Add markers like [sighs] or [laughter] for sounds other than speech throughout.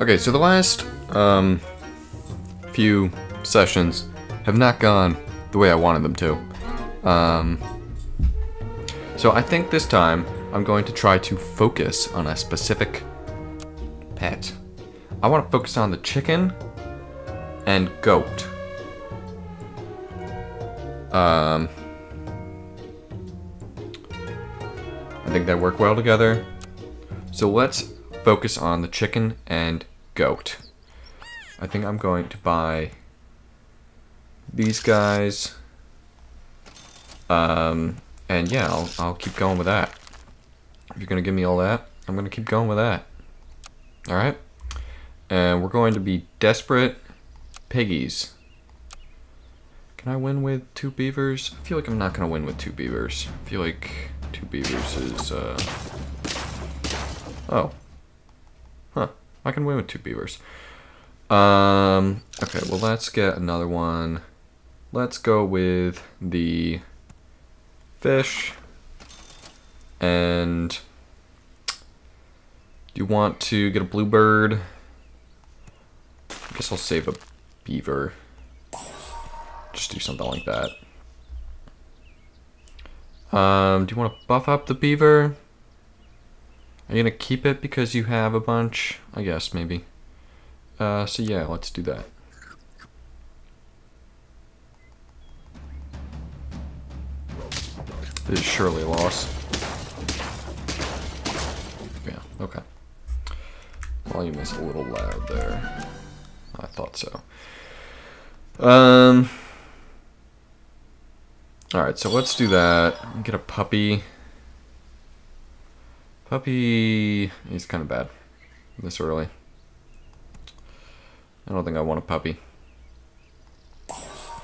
Okay, so the last um, few sessions have not gone the way I wanted them to. Um, so I think this time I'm going to try to focus on a specific pet. I want to focus on the chicken and goat. Um, I think they work well together. So let's focus on the chicken and goat. I think I'm going to buy these guys. Um, and yeah, I'll, I'll keep going with that. If you're going to give me all that, I'm going to keep going with that. Alright? And we're going to be desperate piggies. Can I win with two beavers? I feel like I'm not going to win with two beavers. I feel like two beavers is, uh... Oh. I can win with two beavers. Um, okay, well, let's get another one. Let's go with the fish. And do you want to get a bluebird? I guess I'll save a beaver. Just do something like that. Um, do you want to buff up the beaver? Are you to keep it because you have a bunch? I guess, maybe. Uh, so yeah, let's do that. This is surely a loss. Yeah, okay. Volume is a little loud there. I thought so. Um. Alright, so let's do that. Get a puppy. Puppy is kind of bad this early. I don't think I want a puppy. I'm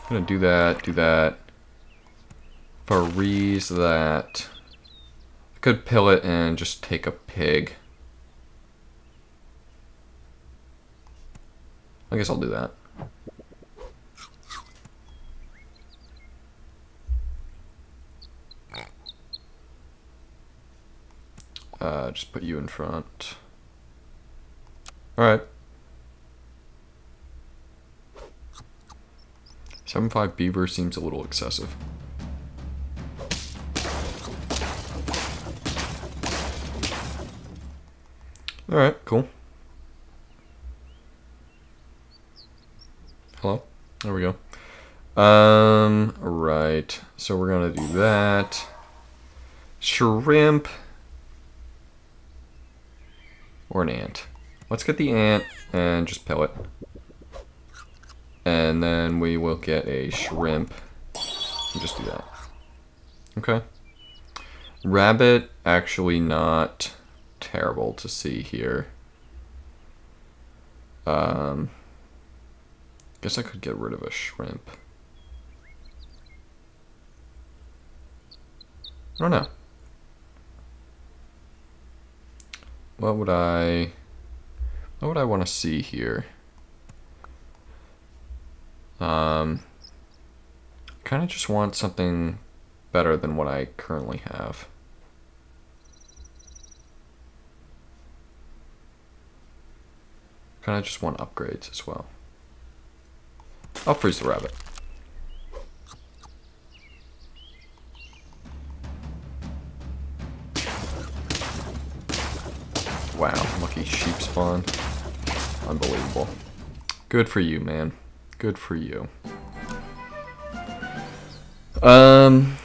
gonna do that, do that. Freeze that. I could pill it and just take a pig. I guess I'll do that. Uh, just put you in front. Alright. 7.5 beaver seems a little excessive. Alright, cool. Hello? There we go. Um, right. So we're gonna do that. Shrimp. Or an ant. Let's get the ant and just pill it. And then we will get a shrimp. And just do that. Okay. Rabbit, actually not terrible to see here. Um, guess I could get rid of a shrimp. I don't know. What would I... What would I want to see here? Um, kind of just want something better than what I currently have. Kind of just want upgrades as well. I'll freeze the rabbit. Wow, lucky sheep spawn. Unbelievable. Good for you, man. Good for you. Um,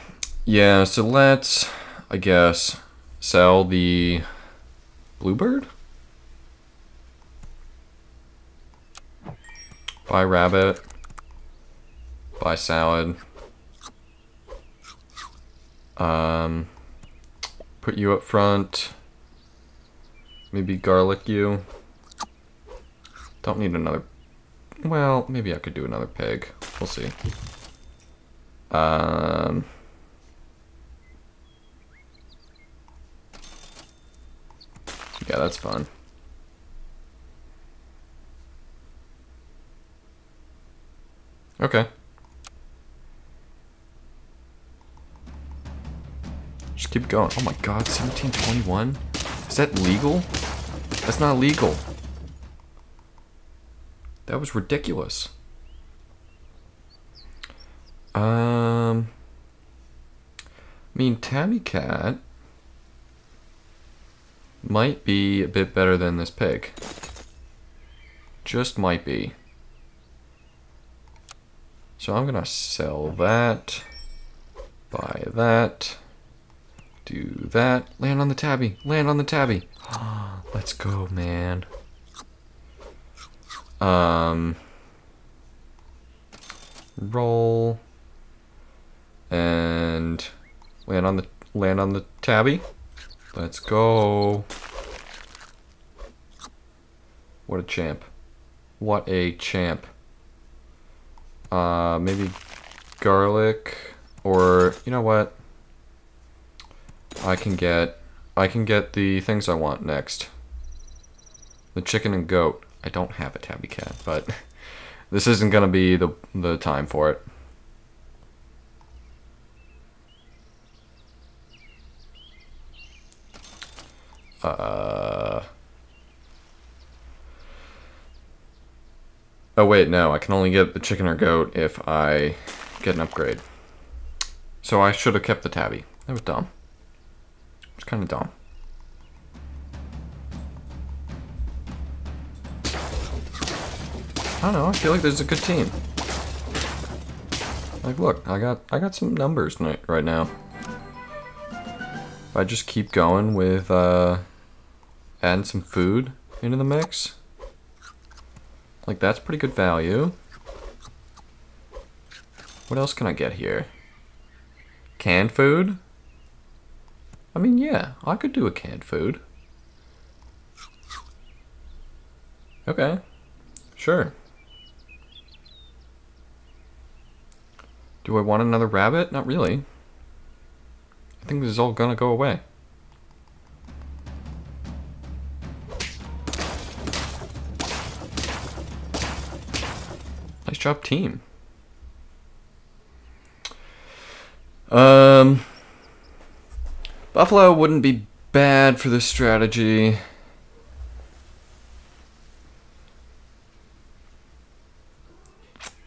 yeah, so let's, I guess, sell the bluebird? Buy rabbit. Buy salad. Um, put you up front. Maybe garlic you. Don't need another... Well, maybe I could do another pig. We'll see. Um... Yeah, that's fun. Okay. Just keep going. Oh my god, 1721? Is that legal? That's not legal. That was ridiculous. Um, I mean, Tabby Cat might be a bit better than this pig. Just might be. So I'm gonna sell that, buy that, do that, land on the tabby, land on the tabby. [gasps] Let's go, man. Um, roll and land on the land on the tabby. Let's go. What a champ. What a champ. Uh, maybe garlic or you know what? I can get I can get the things I want next. The chicken and goat. I don't have a tabby cat, but [laughs] this isn't gonna be the the time for it. Uh. Oh wait, no, I can only get the chicken or goat if I get an upgrade. So I should have kept the tabby. That was dumb. It's kind of dumb. I don't know, I feel like there's a good team. Like look, I got I got some numbers right now. If I just keep going with uh adding some food into the mix. Like, that's pretty good value. What else can I get here? Canned food? I mean, yeah, I could do a canned food. Okay, sure. Do I want another rabbit? Not really. I think this is all gonna go away. Nice job, team. Um, Buffalo wouldn't be bad for this strategy.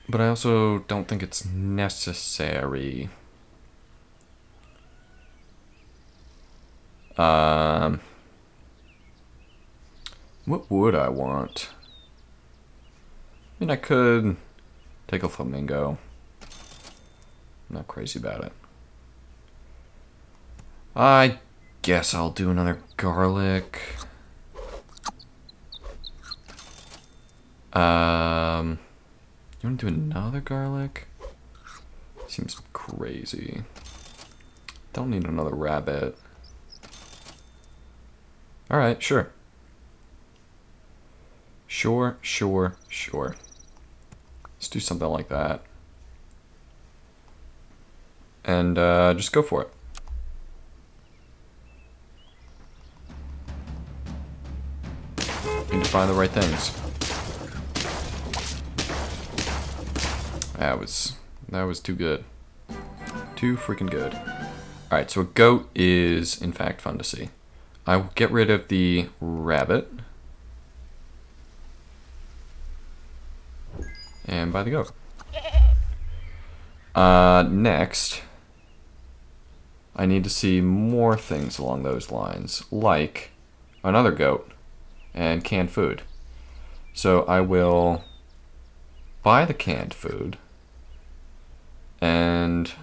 But I also don't think it's necessary. Um, what would I want? I mean, I could Take a flamingo. I'm not crazy about it. I guess I'll do another garlic. Um, you want to do another garlic? Seems crazy. Don't need another rabbit. Alright, sure. Sure, sure, sure. Let's do something like that. And uh, just go for it. Find the right things. That was that was too good. Too freaking good. Alright, so a goat is in fact fun to see. I will get rid of the rabbit. and buy the goat. Uh, next, I need to see more things along those lines, like another goat and canned food. So I will buy the canned food and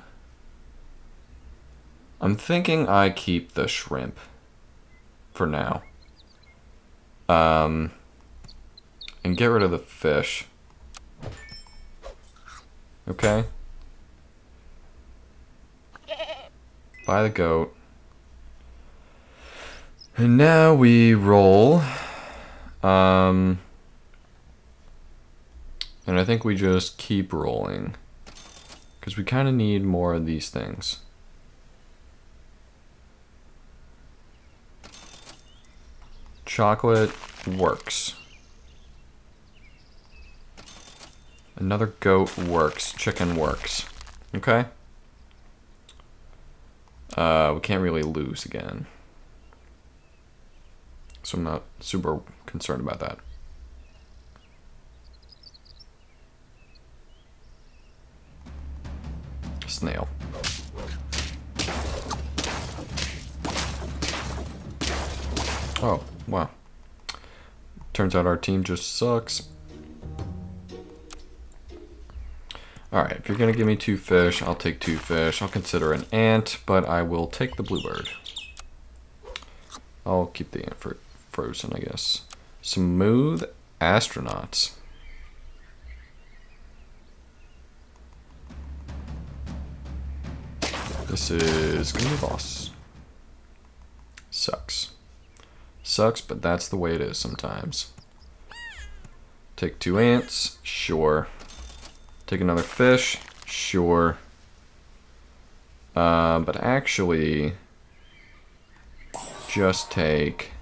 I'm thinking I keep the shrimp for now. Um, and get rid of the fish. Okay. Buy the goat. And now we roll. Um, and I think we just keep rolling. Because we kind of need more of these things. Chocolate works. Another goat works. Chicken works. Okay. Uh, we can't really lose again. So I'm not super concerned about that. Snail. Oh, wow. Turns out our team just sucks. Alright, if you're going to give me two fish, I'll take two fish. I'll consider an ant, but I will take the bluebird. I'll keep the ant for frozen, I guess. Smooth astronauts. This is gonna be boss. Sucks. Sucks, but that's the way it is sometimes. Take two ants, sure. Take another fish, sure. Uh, but actually, just take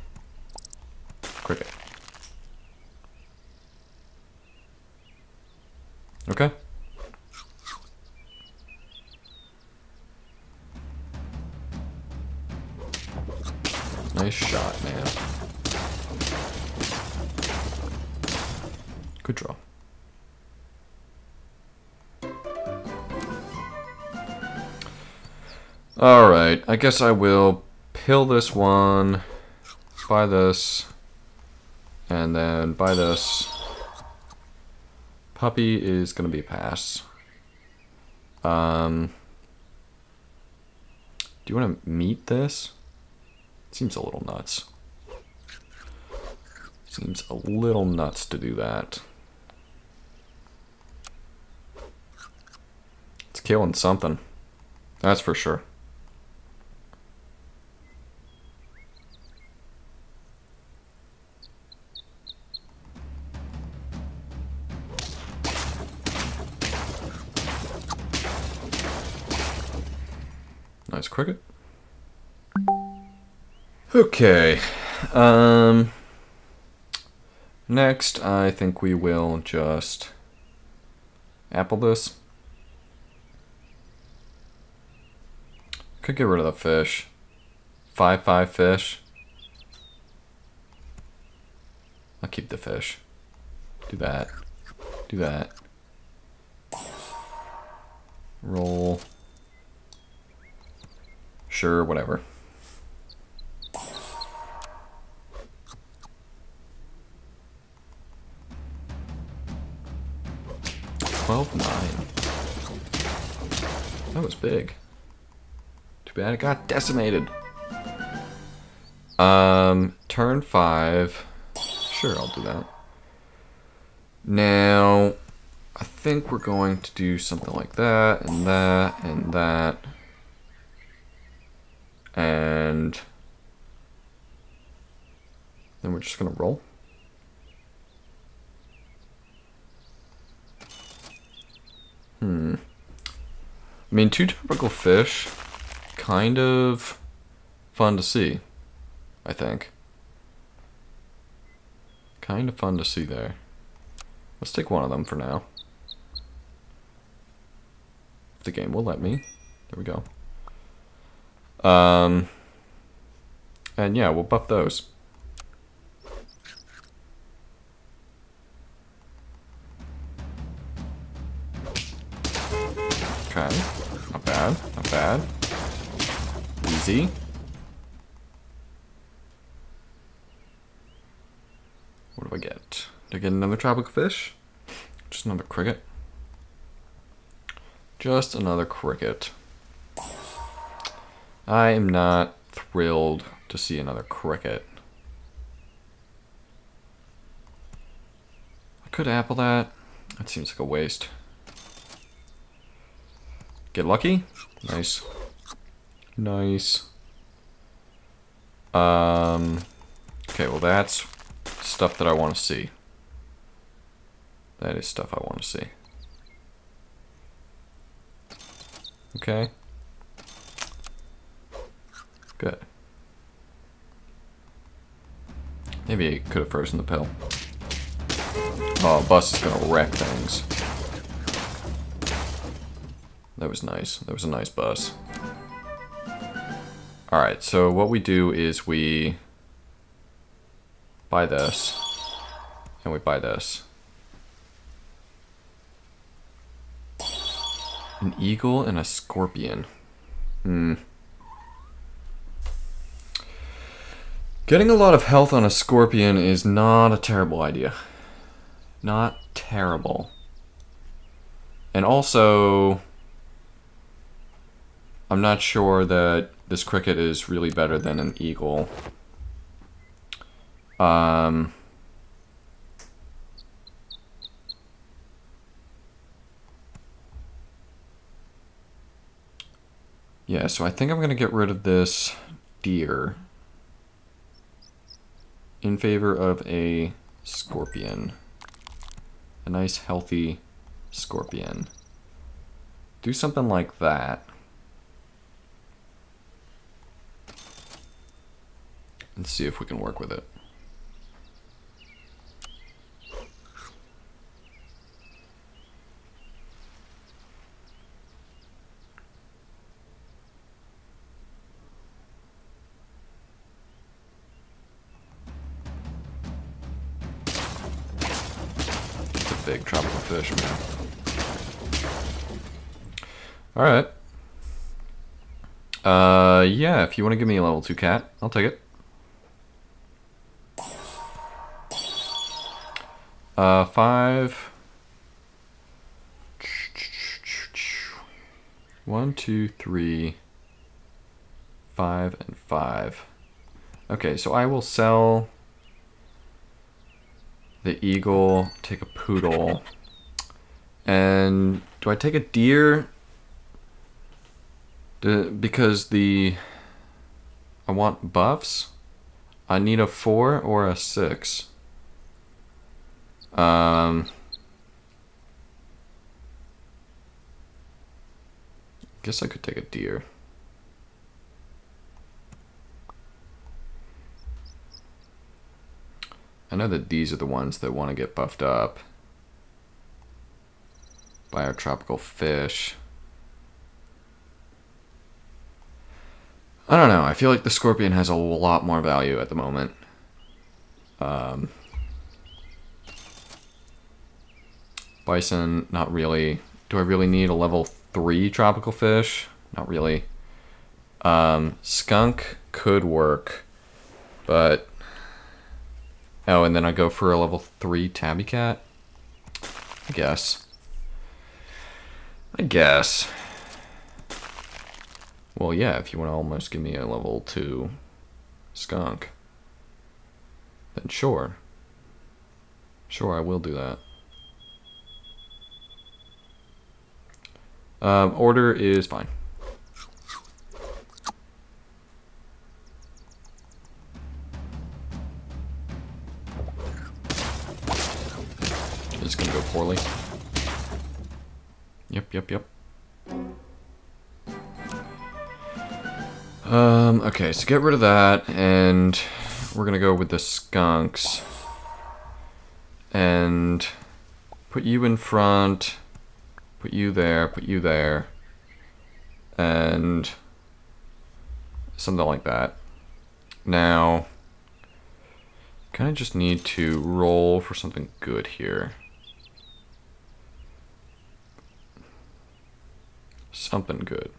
cricket. Okay. Nice shot, man. Good draw. Alright, I guess I will pill this one, buy this, and then buy this. Puppy is going to be a pass. Um, do you want to meet this? Seems a little nuts. Seems a little nuts to do that. It's killing something. That's for sure. Nice cricket. Okay. Um, next, I think we will just apple this. Could get rid of the fish. Five, five fish. I'll keep the fish. Do that. Do that. Roll. Sure, whatever. Twelve nine. That was big. Too bad it got decimated. Um, turn five. Sure, I'll do that. Now, I think we're going to do something like that, and that, and that. And then we're just going to roll. Hmm. I mean, two tropical fish, kind of fun to see, I think. Kind of fun to see there. Let's take one of them for now. If the game will let me. There we go. Um, and yeah, we'll buff those. Okay, not bad, not bad. Easy. What do I get? Do I get another tropical fish? Just another cricket? Just another cricket. I am not thrilled to see another cricket. I could apple that. That seems like a waste. Get lucky. Nice. Nice. Um, okay, well that's stuff that I want to see. That is stuff I want to see. Okay. Good. Maybe I could have frozen the pill. Oh, bus is gonna wreck things. That was nice. That was a nice bus. Alright, so what we do is we buy this, and we buy this. An eagle and a scorpion. Hmm. Getting a lot of health on a scorpion is not a terrible idea. Not terrible. And also, I'm not sure that this cricket is really better than an eagle. Um, yeah, so I think I'm going to get rid of this deer in favor of a scorpion. A nice healthy scorpion. Do something like that. And see if we can work with it. Alright. Uh, yeah, if you want to give me a level 2 cat, I'll take it. Uh, 5. One, two, three, five, and five. Okay, so I will sell the eagle, take a poodle. And do I take a deer? Because the... I want buffs. I need a 4 or a 6. Um... Guess I could take a deer. I know that these are the ones that want to get buffed up by our tropical fish. I don't know. I feel like the scorpion has a lot more value at the moment. Um, bison, not really. Do I really need a level 3 tropical fish? Not really. Um, skunk could work, but Oh, and then I go for a level 3 tabby cat? I guess. I guess. Well, yeah, if you want to almost give me a level 2 skunk, then sure. Sure, I will do that. Um, order is fine. It's gonna go poorly. Yep, yep, yep. Um, okay, so get rid of that, and we're gonna go with the skunks. And put you in front, put you there, put you there, and something like that. Now, kind of just need to roll for something good here. Something good.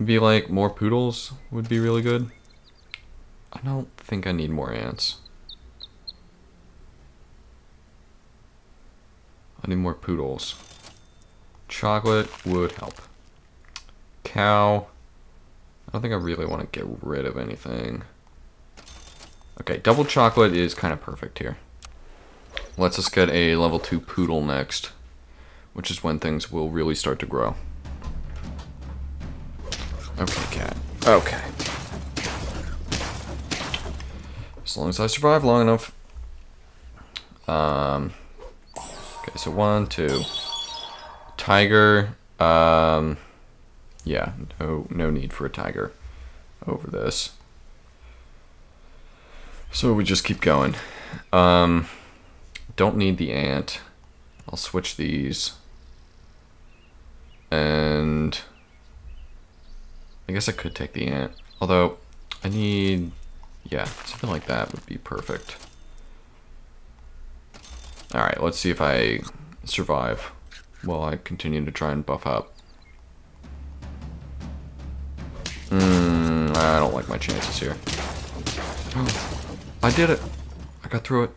Maybe like more poodles would be really good. I don't think I need more ants. I need more poodles. Chocolate would help. Cow. I don't think I really want to get rid of anything. Okay, double chocolate is kind of perfect here. Let's just get a level 2 poodle next which is when things will really start to grow. Okay, cat. Okay. As long as I survive long enough. Um, okay, so one, two. Tiger. Um, yeah, no, no need for a tiger over this. So we just keep going. Um, don't need the ant. I'll switch these. And I guess I could take the ant. Although I need, yeah, something like that would be perfect. All right, let's see if I survive while I continue to try and buff up. Hmm, I don't like my chances here. [gasps] I did it! I got through it.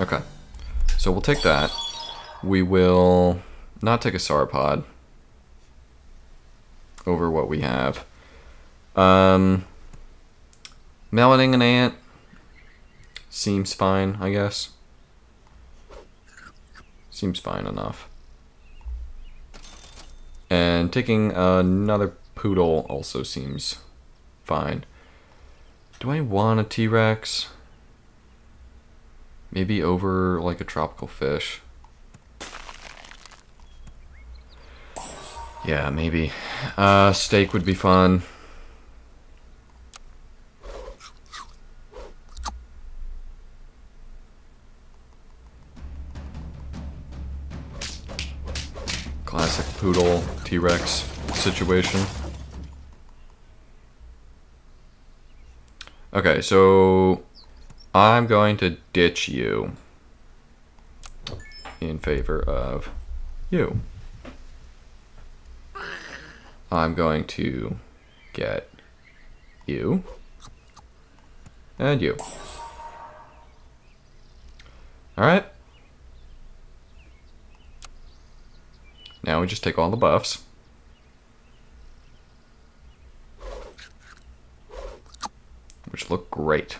Okay. So we'll take that. We will not take a sauropod over what we have. Um, melting an ant seems fine, I guess. Seems fine enough. And taking another poodle also seems fine. Do I want a T-Rex? Maybe over like a tropical fish. Yeah, maybe. Uh, steak would be fun. Classic poodle T-Rex situation. Okay, so I'm going to ditch you in favor of you. I'm going to get you and you. Alright. Now we just take all the buffs. Which look great.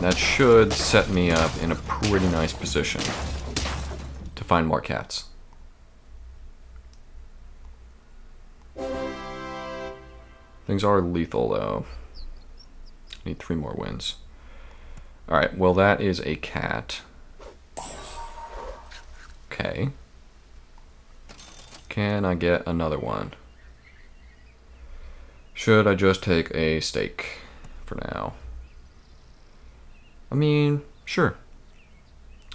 That should set me up in a pretty nice position find more cats. Things are lethal though. Need three more wins. Alright, well that is a cat. Okay. Can I get another one? Should I just take a steak for now? I mean, sure.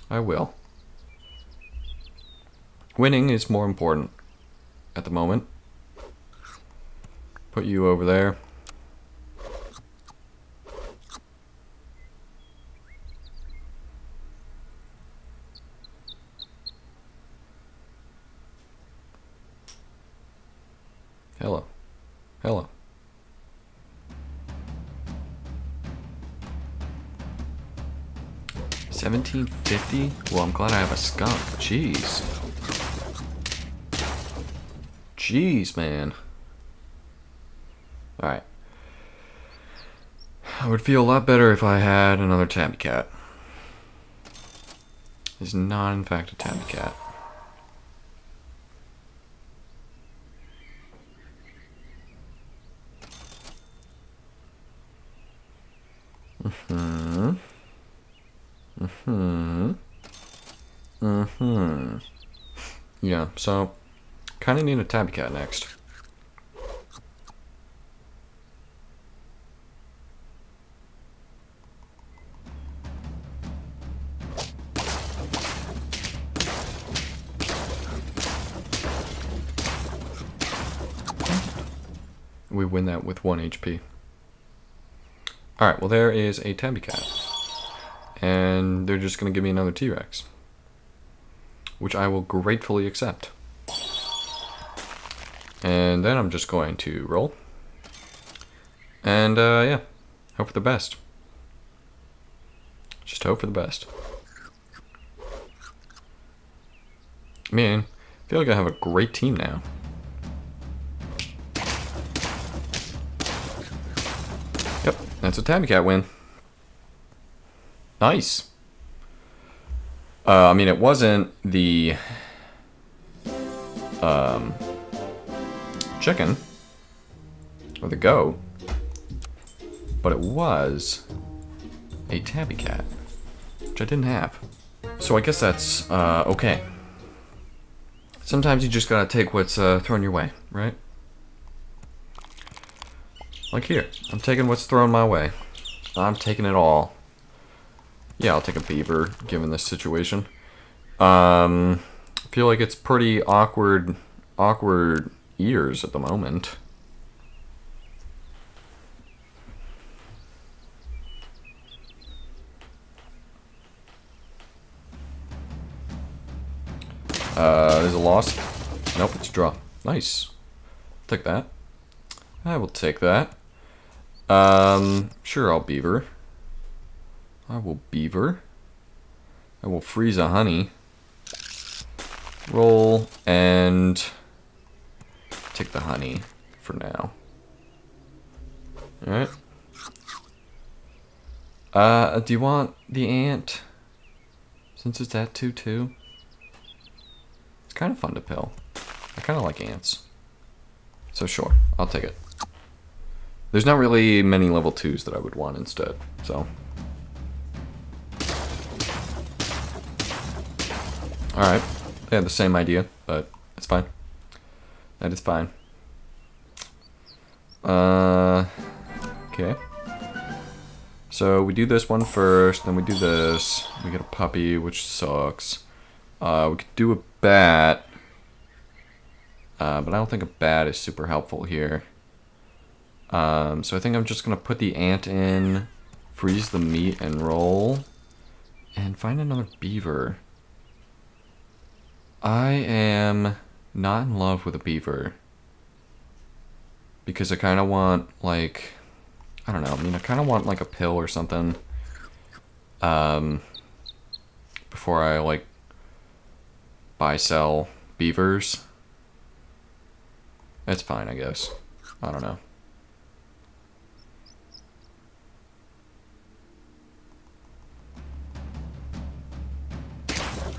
I will. Winning is more important at the moment. Put you over there. Hello. Hello. 1750? Well, I'm glad I have a skunk. Jeez. Jeez, man. Alright. I would feel a lot better if I had another tabby cat. It's not, in fact, a tabby cat. Mm-hmm. Mm-hmm. Mm-hmm. Yeah, so kind of need a tabby cat next. We win that with 1 HP. Alright, well there is a tabby cat and they're just going to give me another T-Rex, which I will gratefully accept. And then I'm just going to roll. And uh, yeah, hope for the best. Just hope for the best. Man, I feel like I have a great team now. Yep, that's a Tabby Cat win. Nice. Uh, I mean, it wasn't the um, chicken or the goat, but it was a tabby cat, which I didn't have. So I guess that's uh, okay. Sometimes you just gotta take what's uh, thrown your way, right? Like here, I'm taking what's thrown my way. I'm taking it all. Yeah, I'll take a beaver, given this situation. Um, I feel like it's pretty awkward, awkward ears at the moment. Uh, there's a loss. Nope, it's a draw. Nice. Take that. I will take that. Um, sure, I'll beaver. I will beaver. I will freeze a honey. Roll and take the honey for now. Alright. Uh, do you want the ant? Since it's at 2-2. It's kind of fun to pill. I kind of like ants. So sure, I'll take it. There's not really many level 2s that I would want instead, so... Alright, they have the same idea, but it's fine. That is fine. Uh, okay. So we do this one first, then we do this. We get a puppy, which sucks. Uh, we could do a bat. Uh, but I don't think a bat is super helpful here. Um, so I think I'm just going to put the ant in, freeze the meat and roll, and find another beaver. I am not in love with a beaver. Because I kind of want, like, I don't know, I mean, I kind of want, like, a pill or something. Um, before I, like, buy, sell beavers. It's fine, I guess. I don't know.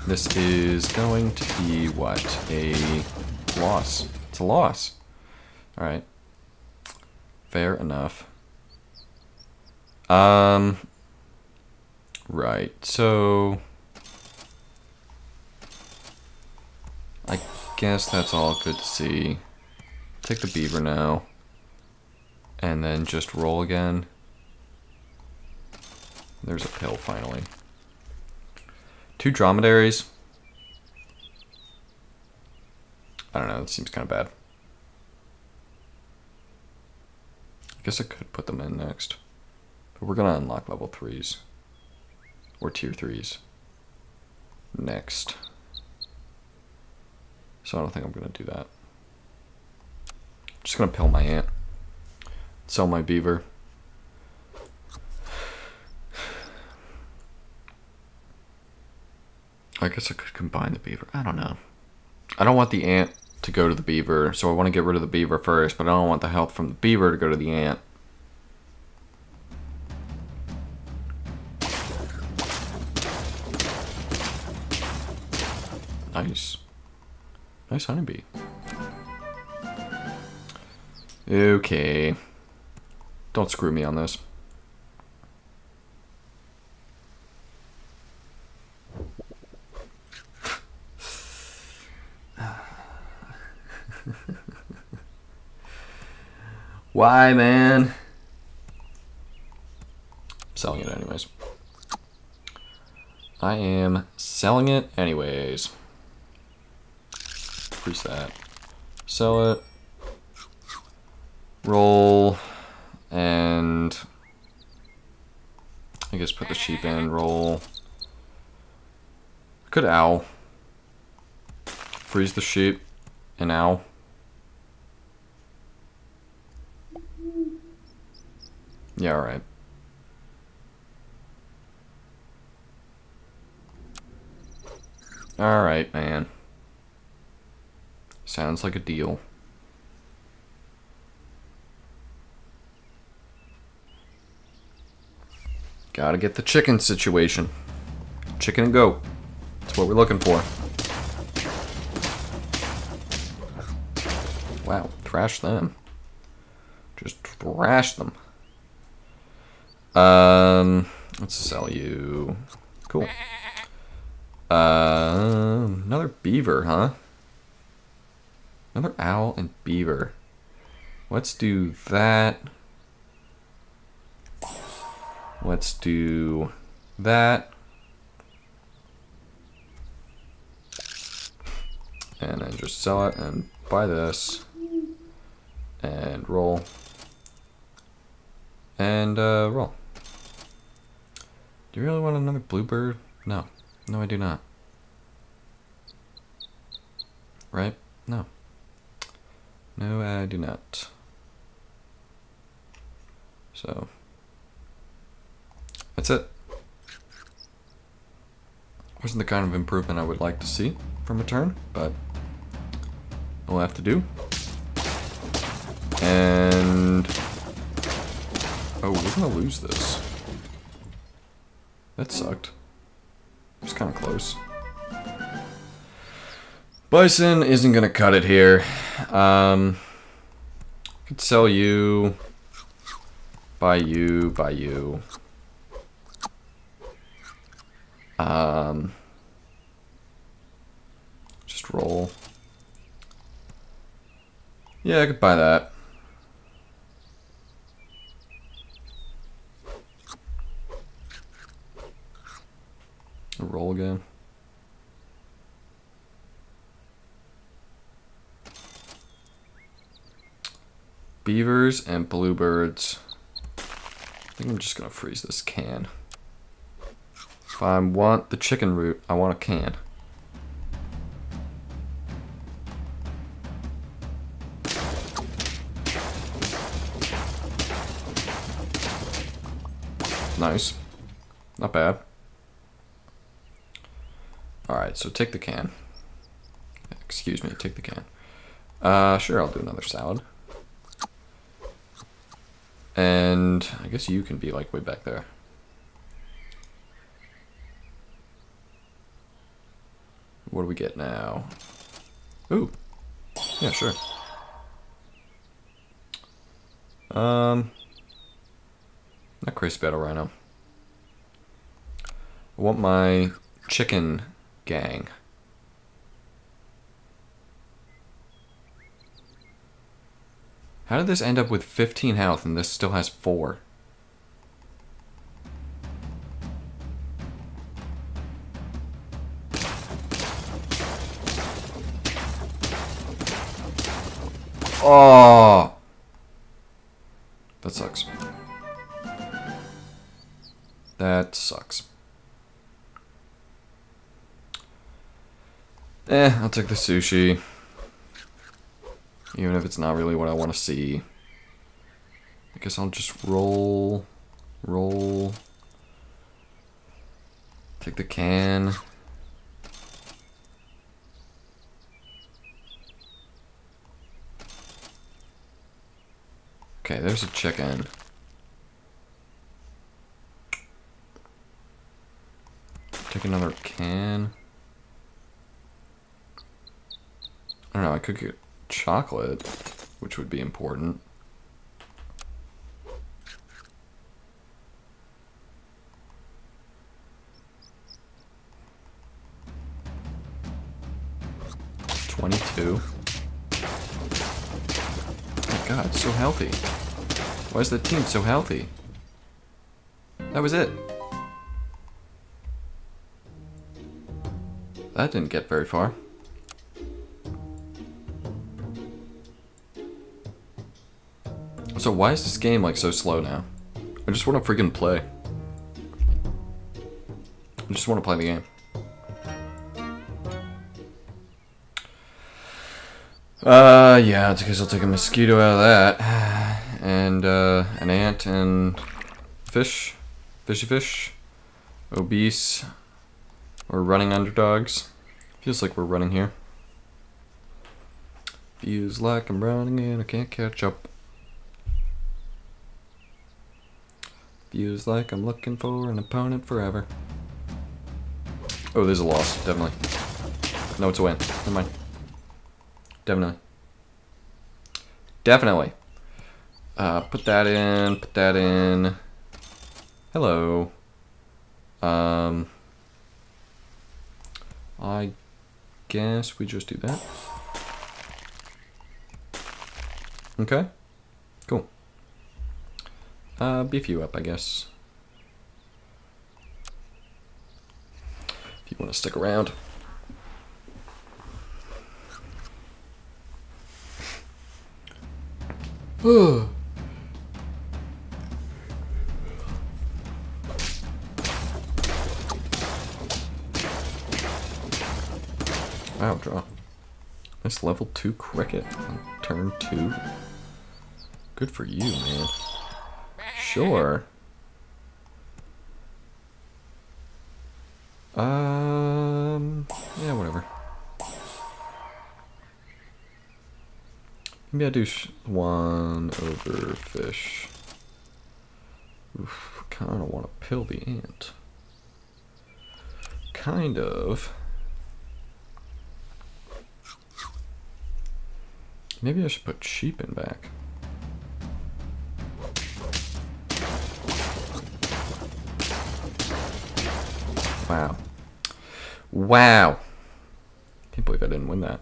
This is going to be what? A loss. It's a loss. Alright. Fair enough. Um. Right, so. I guess that's all good to see. Take the beaver now. And then just roll again. There's a pill finally. Two dromedaries. I don't know, it seems kind of bad. I guess I could put them in next. But we're going to unlock level 3s. Or tier 3s. Next. So I don't think I'm going to do that. Just going to pill my ant. Sell my beaver. I guess I could combine the beaver. I don't know. I don't want the ant to go to the beaver, so I want to get rid of the beaver first, but I don't want the health from the beaver to go to the ant. Nice. Nice honeybee. Okay. Don't screw me on this. Why, man? selling it anyways. I am selling it anyways. Increase that. Sell it. Roll. And I guess put the sheep in. Roll. Could owl. Freeze the sheep. And owl. Yeah, alright. Alright, man. Sounds like a deal. Gotta get the chicken situation. Chicken and goat. That's what we're looking for. Wow, thrash them. Just thrash them. Um, let's sell you. Cool. Uh, another beaver, huh? Another owl and beaver. Let's do that. Let's do that. And then just sell it and buy this. And roll. And uh, roll. Do you really want another bluebird? No. No, I do not. right? No. No, I do not. So, that's it. Wasn't the kind of improvement I would like to see from a turn, but we'll have to do. And... Oh, we're gonna lose this. That sucked. It was kind of close. Bison isn't gonna cut it here. Um, could sell you, buy you, buy you. Um, just roll. Yeah, I could buy that. Again. Beavers and bluebirds. I think I'm just gonna freeze this can. If I want the chicken route, I want a can. Nice. Not bad. Alright, so take the can. Excuse me, take the can. Uh, sure, I'll do another salad. And I guess you can be like way back there. What do we get now? Ooh. Yeah, sure. Um, not crazy battle rhino. I want my chicken gang. How did this end up with 15 health and this still has 4? Oh! That sucks. That sucks. Eh, I'll take the sushi. Even if it's not really what I want to see. I guess I'll just roll, roll, take the can. Okay, there's a chicken. Take another can. I don't know, I could get chocolate, which would be important. Twenty-two. Oh god, so healthy. Why is the team so healthy? That was it. That didn't get very far. So why is this game like so slow now? I just want to freaking play. I just want to play the game. Uh, yeah, it's because I'll take a mosquito out of that. [sighs] And, uh, an ant and fish. Fishy fish. Obese. We're running underdogs. Feels like we're running here. Feels like I'm running and I can't catch up. Feels like I'm looking for an opponent forever. Oh, there's a loss, definitely. No, it's a win. Never mind. Definitely. Definitely. Uh, put that in, put that in. Hello. Um, I guess we just do that. Okay. Cool. Uh, beef you up, I guess. If you want to stick around. [sighs] wow, draw. Nice level 2 cricket on turn 2. Good for you, man. Sure. Um, yeah, whatever. Maybe I do one over fish. Oof, kind of want to pill the ant. Kind of. Maybe I should put sheep in back. Wow. Wow. Can't believe I didn't win that.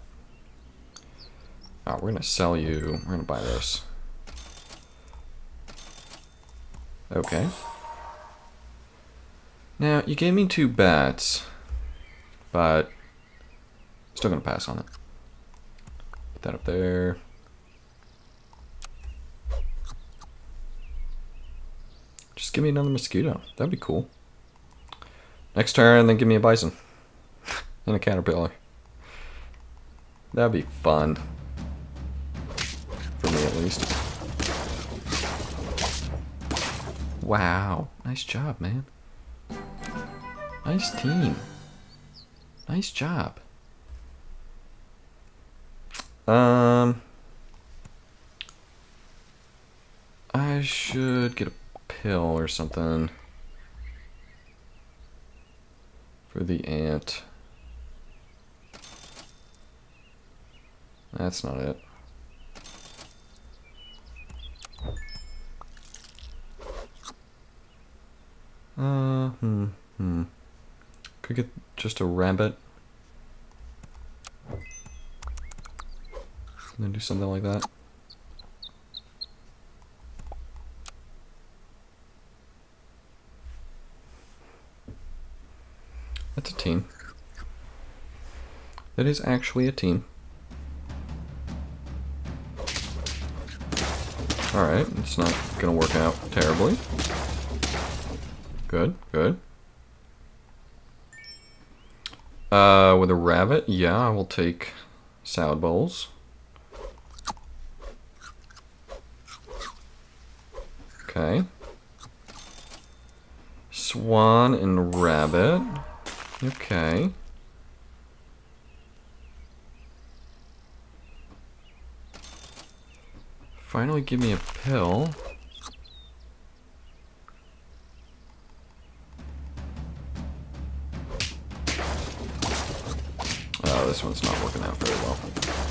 Oh, we're gonna sell you. We're gonna buy this. Okay. Now, you gave me two bats, but still gonna pass on it. Put that up there. Just give me another mosquito. That'd be cool. Next turn, then give me a bison. and a caterpillar. That'd be fun. For me, at least. Wow. Nice job, man. Nice team. Nice job. Um... I should get a pill or something for the ant. That's not it. Uh, hmm, hmm. Could get just a rabbit. And then do something like that. Team. That is actually a team. Alright, it's not gonna work out terribly. Good, good. Uh, with a rabbit, yeah, I will take salad bowls. Okay. Swan and rabbit. Okay. Finally give me a pill. Oh, this one's not working out very well.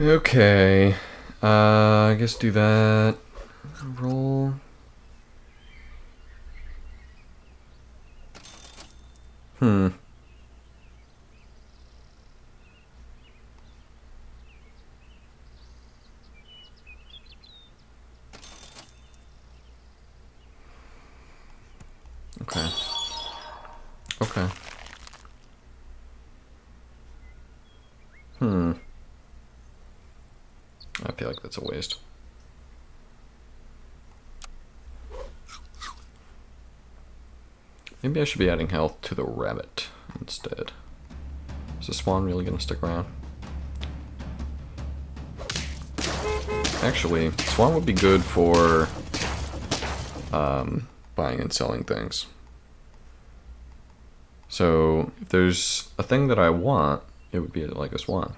Okay. Uh, I guess do that. Roll. Hmm. Okay. Okay. Hmm. I feel like that's a waste. Maybe I should be adding health to the rabbit instead. Is the swan really going to stick around? Actually, swan would be good for um, buying and selling things. So if there's a thing that I want, it would be like a swan.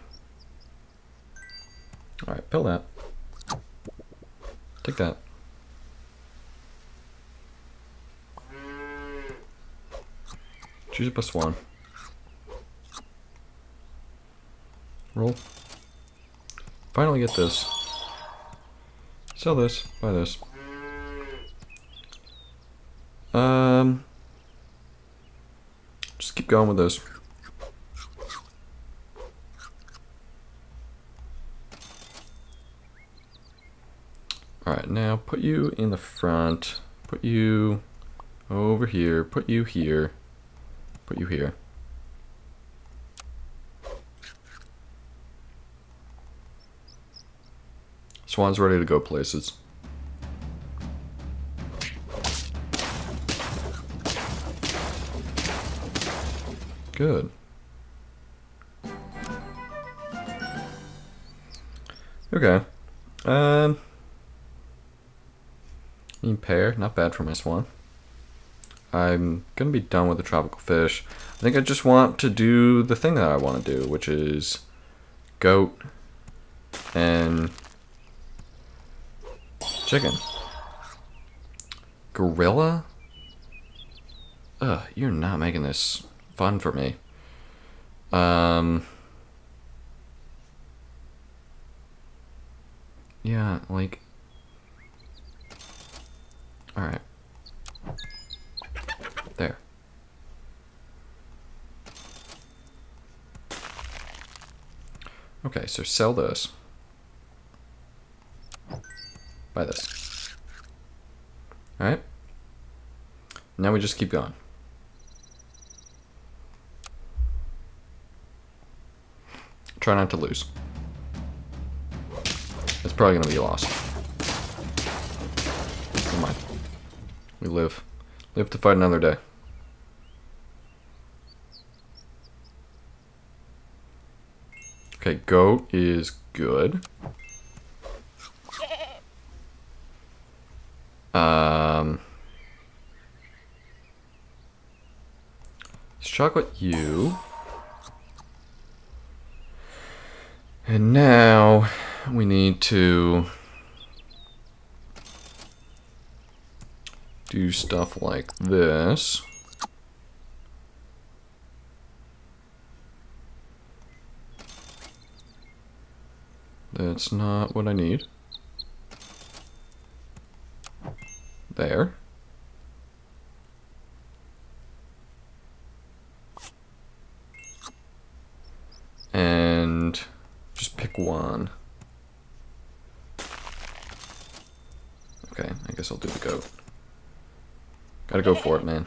Alright, pill that. Take that. Choose a one. Roll. Finally get this. Sell this. Buy this. Um. Just keep going with this. All right, now put you in the front, put you over here, put you here, put you here. Swan's ready to go places. Good. Okay. Um... Pear, not bad for my swan. I'm gonna be done with the tropical fish. I think I just want to do the thing that I want to do, which is goat and chicken. Gorilla? Ugh, you're not making this fun for me. Um. Yeah, like. Alright. There. Okay, so sell this. Buy this. Alright. Now we just keep going. Try not to lose. It's probably going to be a loss. Come on. We live. Live to fight another day. Okay, goat is good. Um, let's chocolate you. And now we need to do stuff like this. That's not what I need. There. And just pick one. Okay, I guess I'll do the goat. Gotta go for it, man.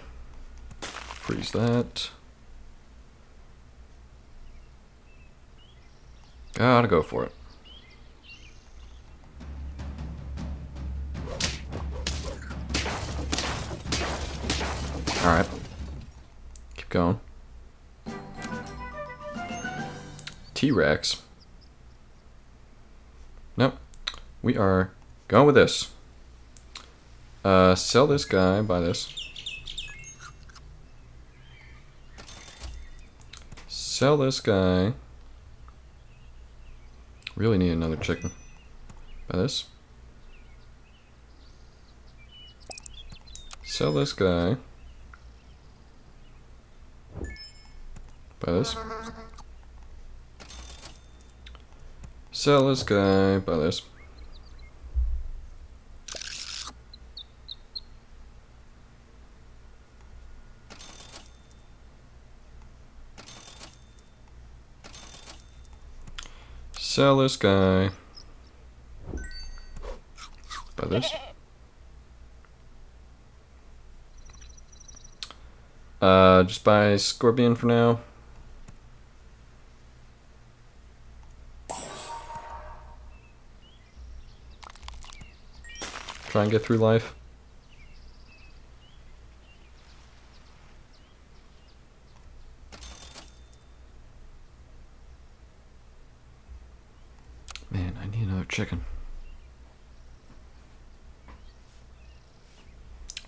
Freeze that. Gotta go for it. Alright. Keep going. T-Rex. Nope. We are going with this. Uh, sell this guy, buy this. Sell this guy. Really need another chicken. Buy this. Sell this guy. Buy this. Sell this guy. Buy this. Sell this guy. Buy this. Uh, just buy Scorpion for now. Try and get through life. Man, I need another chicken.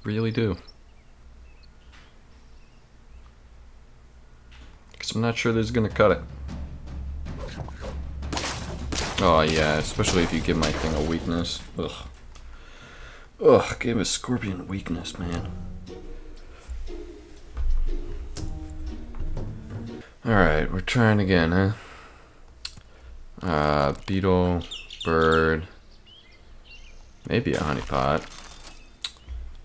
Really do. Because I'm not sure this is going to cut it. Oh yeah, especially if you give my thing a weakness. Ugh. Ugh, gave a scorpion weakness, man. Alright, we're trying again, huh? Uh, beetle, bird, maybe a honeypot.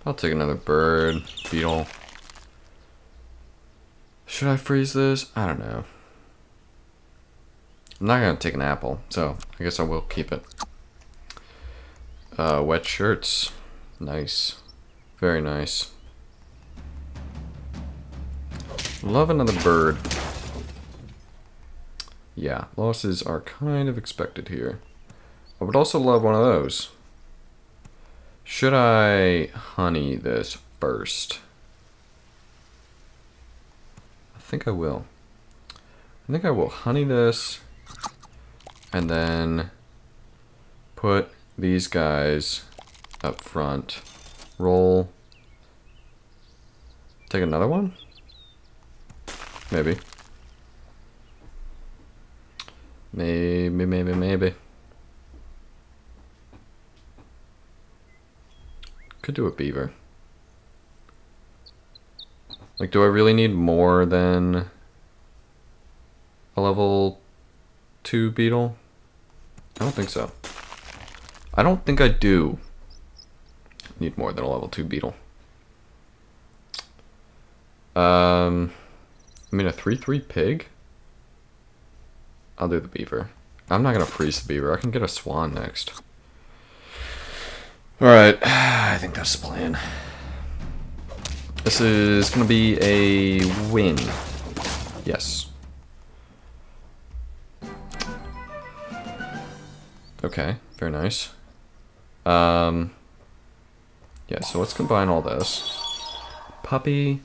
I'll take another bird, beetle. Should I freeze this? I don't know. I'm not gonna take an apple, so I guess I will keep it. Uh, wet shirts. Nice. Very nice. Love another bird. Yeah, losses are kind of expected here. I would also love one of those. Should I honey this first? I think I will. I think I will honey this and then put these guys up front. Roll. Take another one? Maybe. Maybe, maybe, maybe. Could do a beaver. Like, do I really need more than a level 2 beetle? I don't think so. I don't think I do need more than a level 2 beetle. Um, I mean, a 3-3 pig? I'll do the beaver. I'm not going to freeze the beaver. I can get a swan next. Alright, [sighs] I think that's the plan. This is to be a win. Yes. Okay, very nice. Um, yeah, so let's combine all this. Puppy,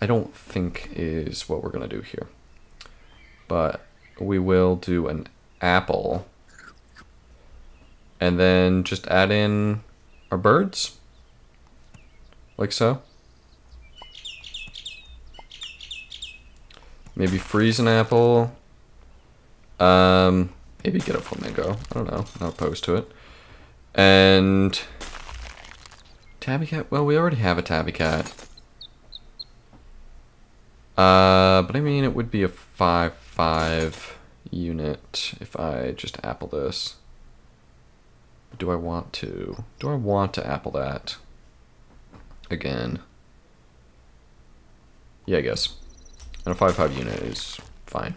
I don't think is what we're to do here. But we will do an apple. And then just add in our birds. Like so. Maybe freeze an apple. Um, maybe get a flamingo. I don't know. Not opposed to it. And tabby cat. Well, we already have a tabby cat. Uh, but I mean, it would be a five five unit if I just apple this. Do I want to? Do I want to apple that again? Yeah, I guess. And a 5-5 unit is fine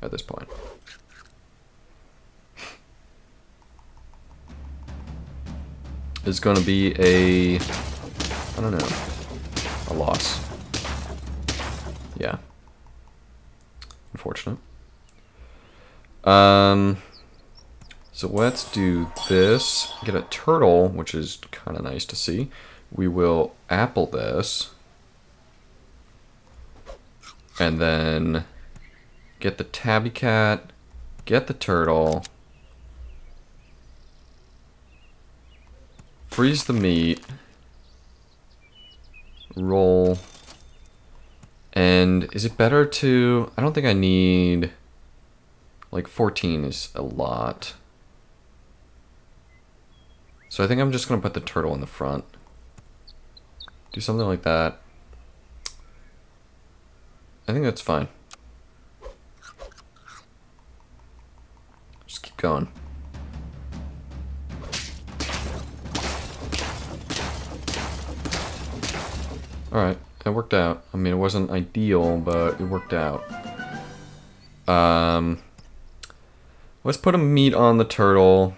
at this point. Is going to be a, I don't know, a loss. Yeah. Unfortunate. Um, so let's do this. Get a turtle, which is kind of nice to see. We will apple this. And then get the tabby cat, get the turtle, freeze the meat, roll, and is it better to, I don't think I need, like 14 is a lot. So I think I'm just going to put the turtle in the front. Do something like that. I think that's fine. Just keep going. Alright, it worked out. I mean, it wasn't ideal, but it worked out. Um, let's put a meat on the turtle.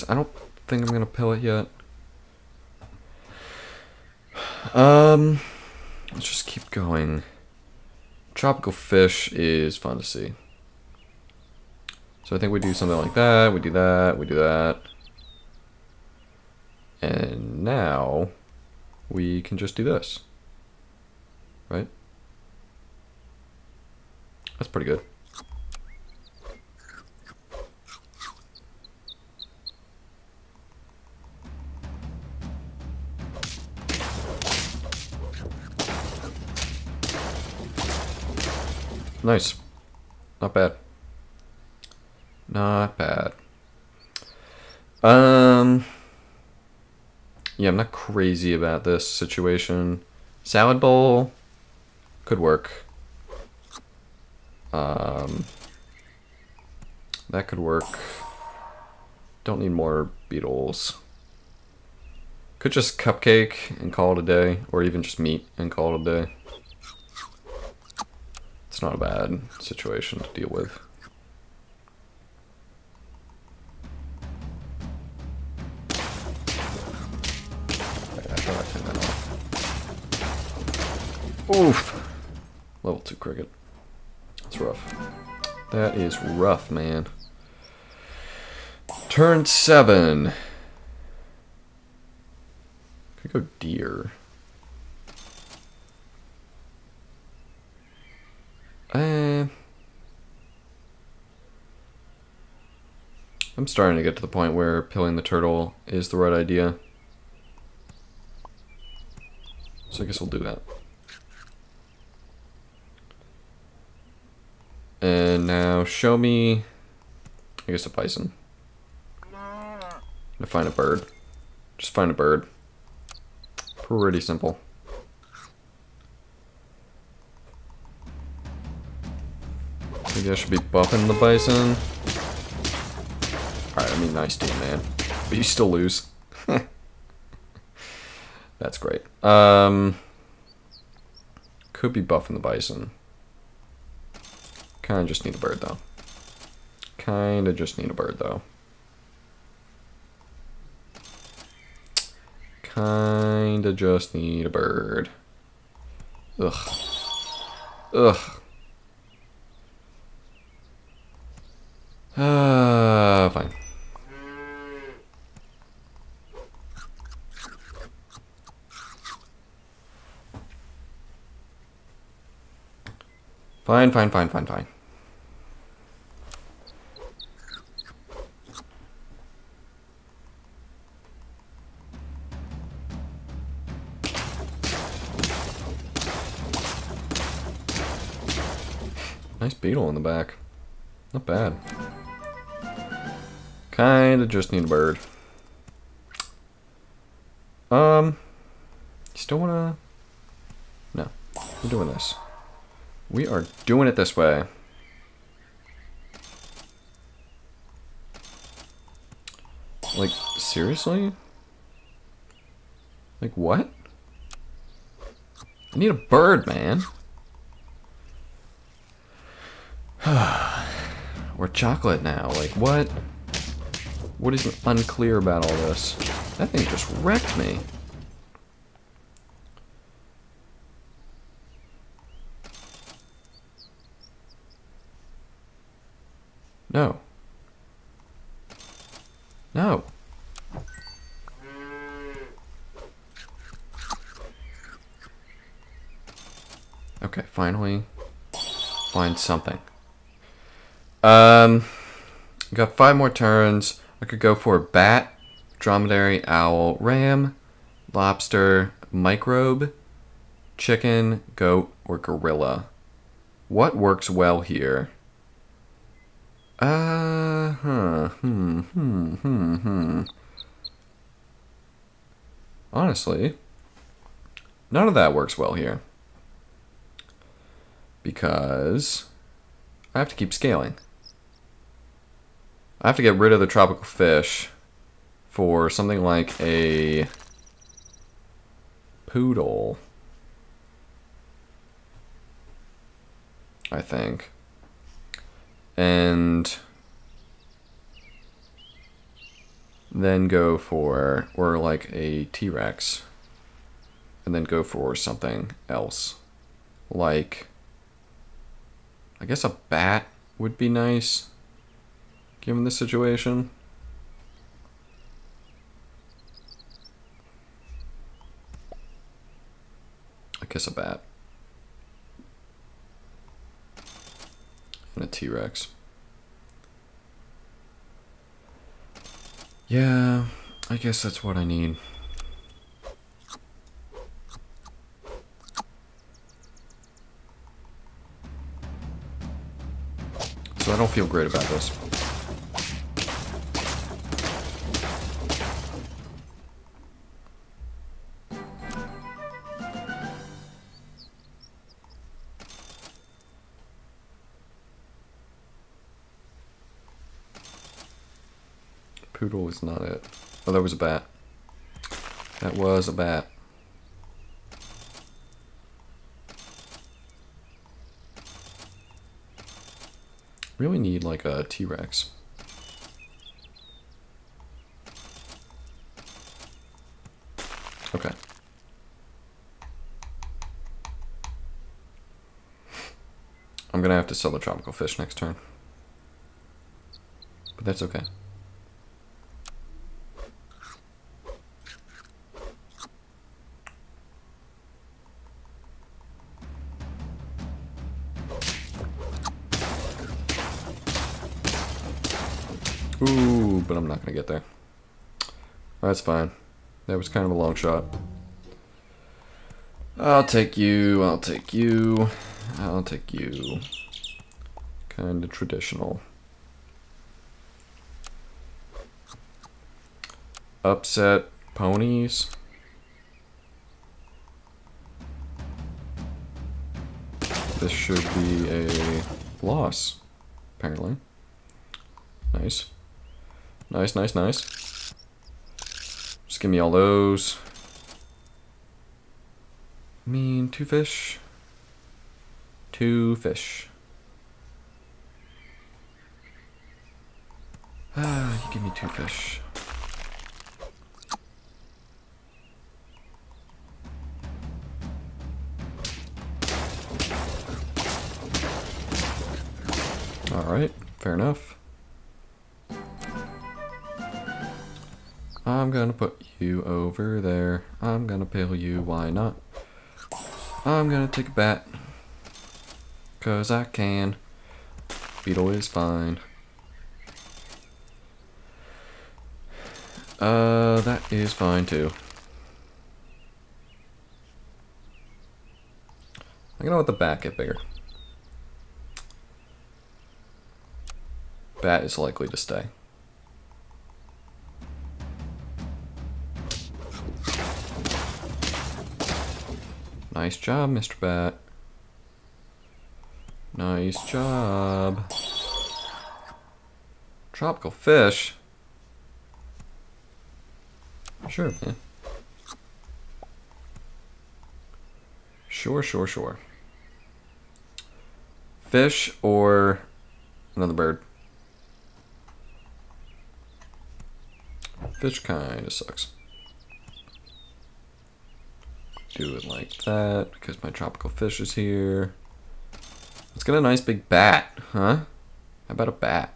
Because I don't think I'm going to pill it yet. Um, let's just keep going. Tropical fish is fun to see. So I think we do something like that, we do that, we do that. And now we can just do this. Right? That's pretty good. Nice. Not bad. Not bad. Um, yeah, I'm not crazy about this situation. Salad bowl could work. Um, that could work. Don't need more beetles. Could just cupcake and call it a day, or even just meat and call it a day. It's not a bad situation to deal with. Oof. Level 2 cricket. That's rough. That is rough, man. Turn 7. Could go deer. I'm starting to get to the point where pilling the turtle is the right idea. So I guess we'll do that. And now show me, I guess a bison. To find a bird. Just find a bird. Pretty simple. Maybe I should be buffing the bison. I mean, nice team, man. But you still lose. [laughs] That's great. Um, could be buffing the bison. Kinda just need a bird, though. Kinda just need a bird, though. Kinda just need a bird. Ugh. Ugh. Uh, [sighs] fine. Fine, fine, fine, fine, fine. Nice beetle in the back. Not bad. Kinda just need a bird. Um, you still wanna... No, we're doing this. We are doing it this way. Like, seriously? Like, what? I need a bird, man. [sighs] We're chocolate now. Like, what? What is unclear about all this? That thing just wrecked me. No. No. Okay, finally find something. Um, got five more turns. I could go for bat, dromedary, owl, ram, lobster, microbe, chicken, goat, or gorilla. What works well here? Uh, huh, hmm, hmm, hmm, hmm. Honestly, none of that works well here. Because I have to keep scaling. I have to get rid of the tropical fish for something like a poodle. I think. And then go for, or like a T-Rex. And then go for something else. Like, I guess a bat would be nice given the situation. I guess a bat. And a T-Rex. Yeah, I guess that's what I need. So I don't feel great about this. Is not it. Oh, that was a bat. That was a bat. Really need like a T-Rex. Okay. I'm gonna have to sell the tropical fish next turn. But that's okay. Not going to get there. That's fine. That was kind of a long shot. I'll take you, I'll take you, I'll take you. Kind of traditional. Upset ponies. This should be a loss, apparently. Nice. Nice, nice, nice. Just give me all those. Mean, two fish. Two fish. Ah, you give me two fish. Alright, fair enough. I'm gonna put you over there. I'm gonna pale you, why not? I'm gonna take a bat. Cause I can. Beetle is fine. Uh, that is fine too. I'm gonna let the bat get bigger. Bat is likely to stay. Nice job, Mr. Bat. Nice job. Tropical fish? Sure, man. Sure, sure, sure. Fish or another bird? Fish kind of sucks. Do it like that because my tropical fish is here. Let's get a nice big bat, huh? How about a bat?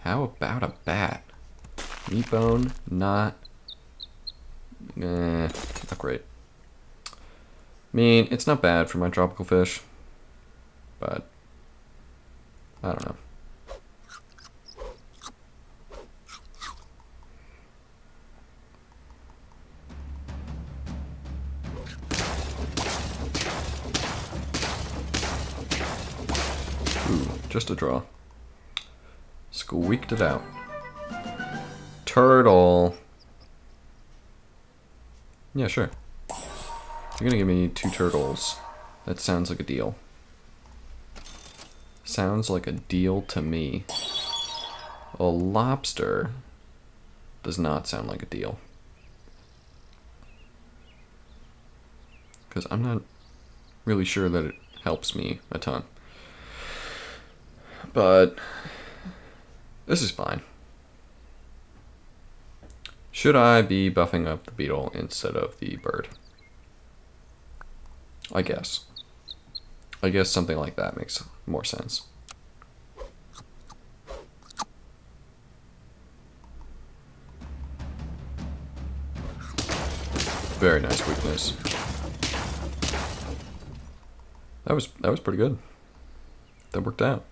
How about a bat? Meat bone, not... Eh, not great. I mean, it's not bad for my tropical fish, but I don't know. Just a draw. Squeaked it out. Turtle. Yeah, sure. You're gonna give me two turtles. That sounds like a deal. Sounds like a deal to me. A lobster does not sound like a deal. Because I'm not really sure that it helps me a ton. But this is fine. Should I be buffing up the beetle instead of the bird? I guess. I guess something like that makes more sense. Very nice weakness. That was that was pretty good. That worked out.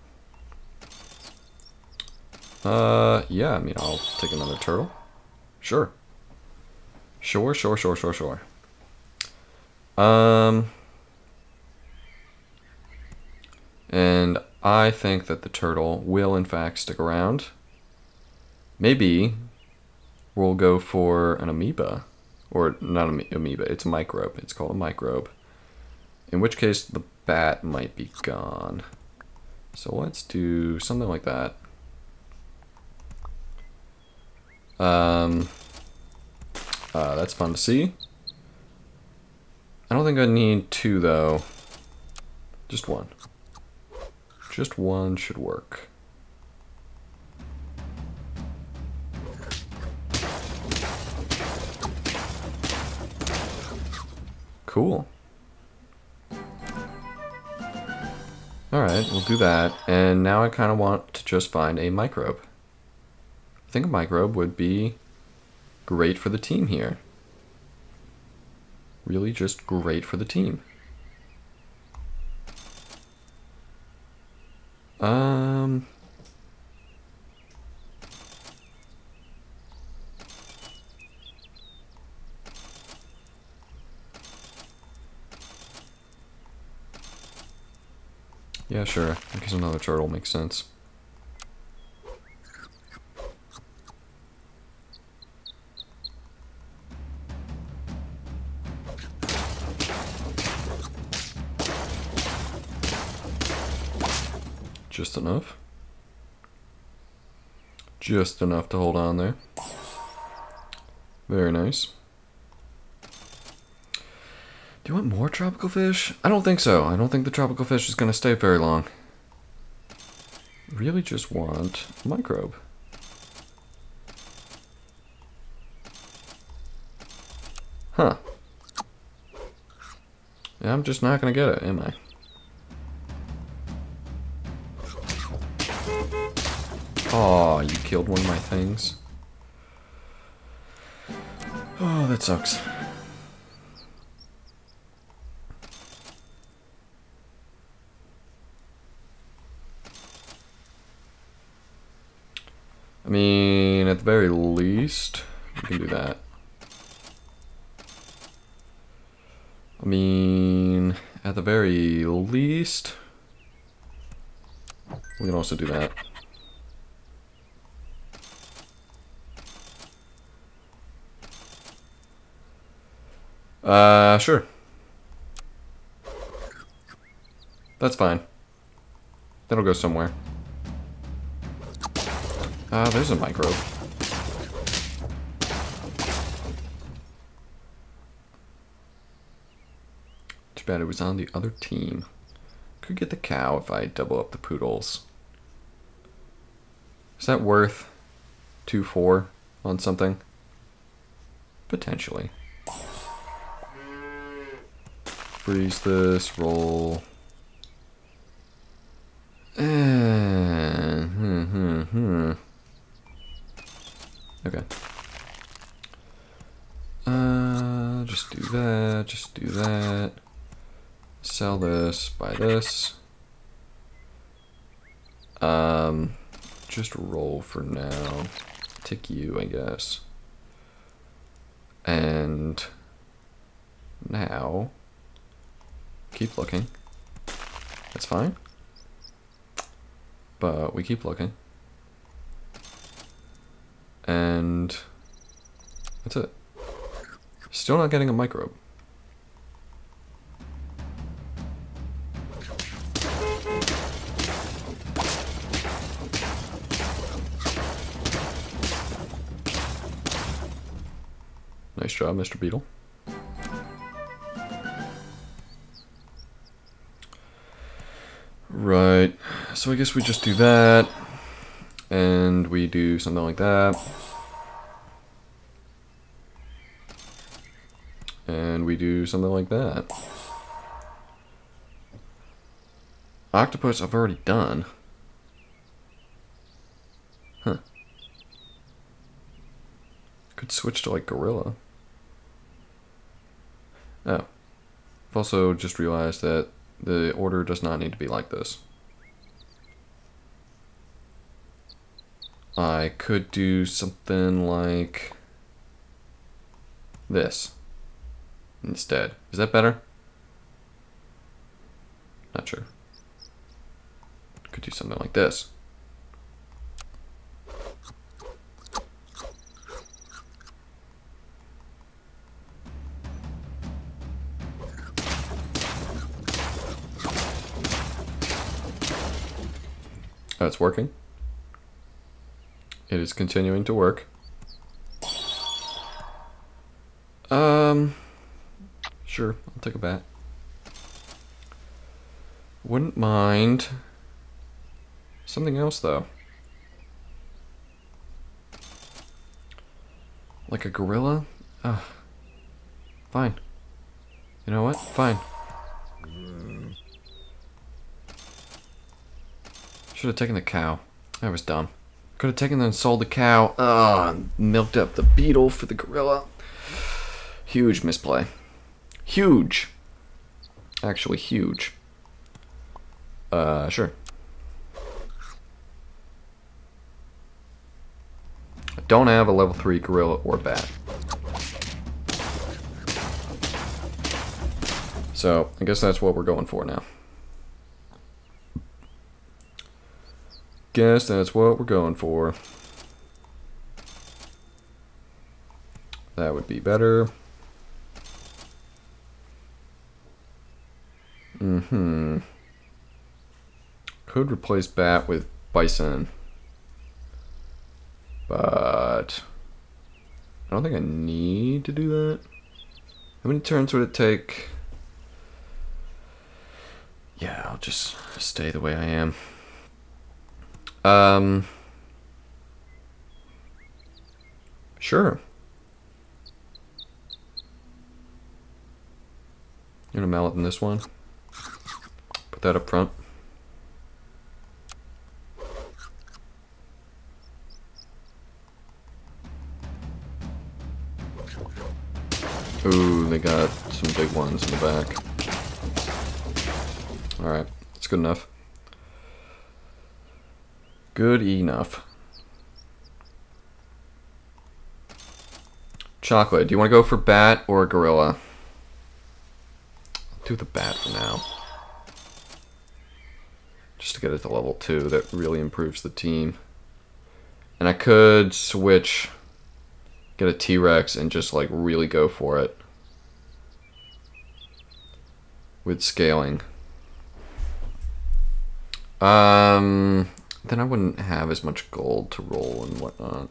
Uh, yeah, I mean, I'll take another turtle. Sure. Sure, sure, sure, sure, sure. Um, and I think that the turtle will, in fact, stick around. Maybe we'll go for an amoeba. Or not an amoeba, it's a microbe. It's called a microbe. In which case, the bat might be gone. So let's do something like that. Um, uh, that's fun to see. I don't think I need two, though. Just one. Just one should work. Cool. Alright, we'll do that. And now I kind of want to just find a microbe. I think a microbe would be great for the team here. Really just great for the team. Um... Yeah, sure. I guess another turtle makes sense. Just enough. Just enough to hold on there. Very nice. Do you want more tropical fish? I don't think so. I don't think the tropical fish is going to stay very long. Really just want a microbe. Huh. I'm just not going to get it, am I? Oh, you killed one of my things. Oh, that sucks. I mean, at the very least, we can do that. I mean, at the very least, we can also do that. Uh, sure. That's fine. That'll go somewhere. Ah, uh, there's a microbe. Too bad it was on the other team. Could get the cow if I double up the poodles. Is that worth 2-4 on something? Potentially. Freeze this, roll. Hmm, hmm, hmm. Okay. Uh, just do that, just do that. Sell this, buy this. Um, just roll for now. Tick you, I guess. And now keep looking. That's fine. But we keep looking. And that's it. Still not getting a microbe. Nice job, Mr. Beetle. Right, so I guess we just do that, and we do something like that. And we do something like that. Octopus I've already done. Huh. Could switch to like Gorilla. Oh. I've also just realized that the order does not need to be like this. I could do something like this instead. Is that better? Not sure. Could do something like this. Oh, it's working. It is continuing to work. Um, sure, I'll take a bat. Wouldn't mind something else, though. Like a gorilla? Ugh. Fine. You know what? Fine. Should have taken the cow. That was dumb. Could have taken and sold the cow. Ugh, milked up the beetle for the gorilla. Huge misplay. Huge. Actually, huge. Uh, sure. I don't have a level 3 gorilla or bat. So, I guess that's what we're going for now. Guess that's what we're going for. That would be better. Mm-hmm. Could replace Bat with Bison. But... I don't think I need to do that. How many turns would it take? Yeah, I'll just stay the way I am. Um... Sure. You're gonna mallet in this one. Put that up front. Ooh, they got some big ones in the back. Alright, that's good enough. Good enough. Chocolate, do you want to go for bat or gorilla? do the bat for now. Just to get it to level 2, that really improves the team. And I could switch get a T-Rex and just like really go for it with scaling. Um, then I wouldn't have as much gold to roll and whatnot.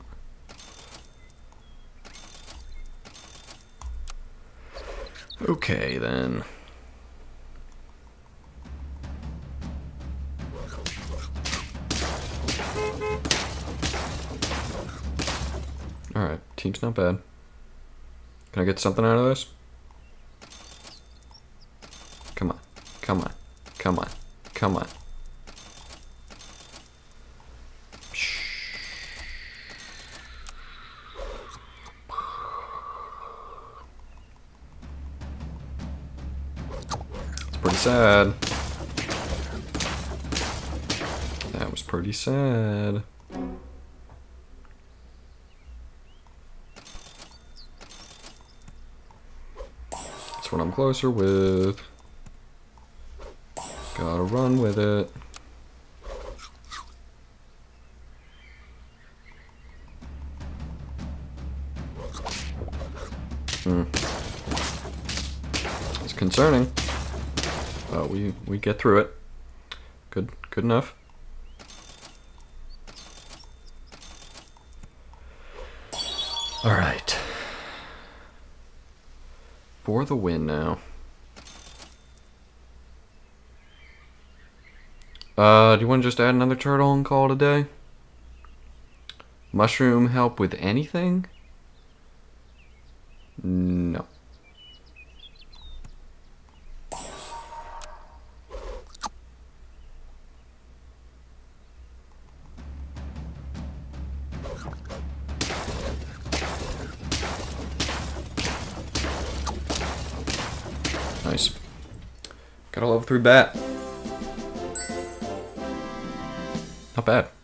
Okay, then. Alright, team's not bad. Can I get something out of this? Come on. Come on. Come on. Come on. Sad. That was pretty sad. That's what I'm closer with. Gotta run with it. Hmm. It's concerning. But we, we get through it. Good, good enough. All right for the win now. Uh, do you want to just add another turtle and call it a day? Mushroom help with anything? 3 bat. Not bad.